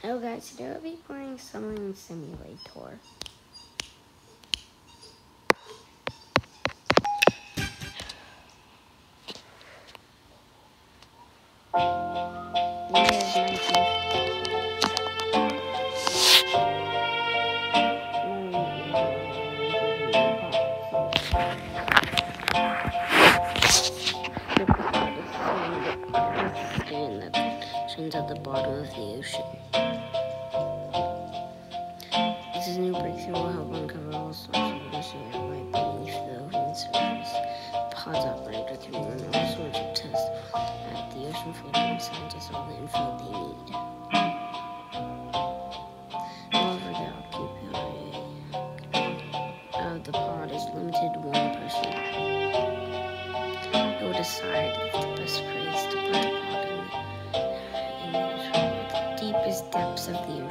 Hello guys, today I'll be playing Submarine Simulator. at the bottom of the ocean. Pod's operator can run all sorts of tests at the ocean floor and scientists all the info they need. However, the occupation of uh, the pod is limited to one person. It will decide if the best place to put the pod in in the deepest depths of the ocean.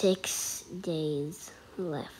Six days left.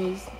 Because today's July 5th.